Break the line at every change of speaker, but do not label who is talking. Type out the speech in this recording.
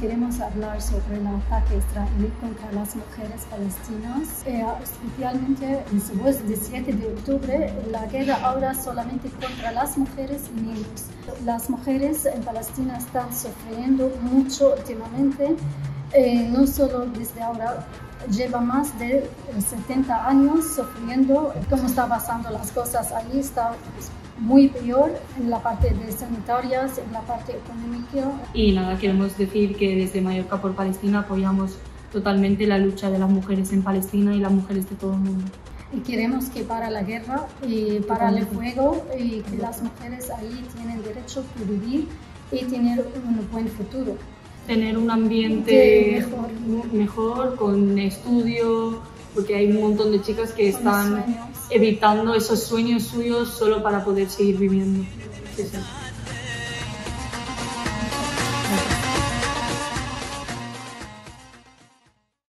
queremos hablar sobre el ataque israelí contra las mujeres palestinas, eh, especialmente después del 7 de octubre, la guerra ahora solamente contra las mujeres y niños. Las mujeres en Palestina están sufriendo mucho últimamente, eh, no solo desde ahora, lleva más de 70 años sufriendo cómo está pasando las cosas ahí, está muy peor en la parte de sanitarias, en la parte económica.
Y nada, queremos decir que desde Mallorca por Palestina apoyamos totalmente la lucha de las mujeres en Palestina y las mujeres de todo el mundo.
Y queremos que para la guerra y para el fuego y que las mujeres ahí tienen derecho a vivir y tener un buen futuro.
Tener un ambiente mejor. Mejor, con estudio, porque hay un montón de chicas que están evitando esos sueños suyos solo para poder seguir viviendo. Sí, sí.